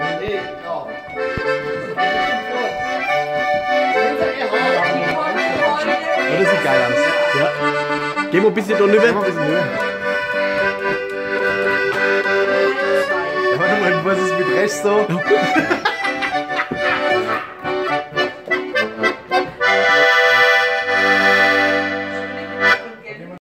Ja. Das sieht geil aus. Ja. Gehen wir ein bisschen da Mach mal rüber. ein bisschen rüber. Ja, warte mal, was ist mit rechts so?